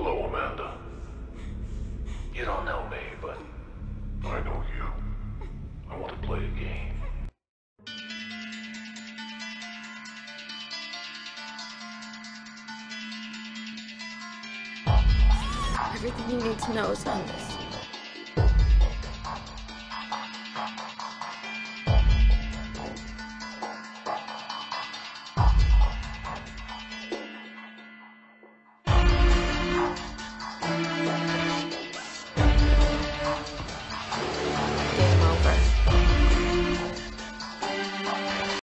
Hello, Amanda. You don't know me, but... I know you. I want to play a game. Everything you need to know is on this.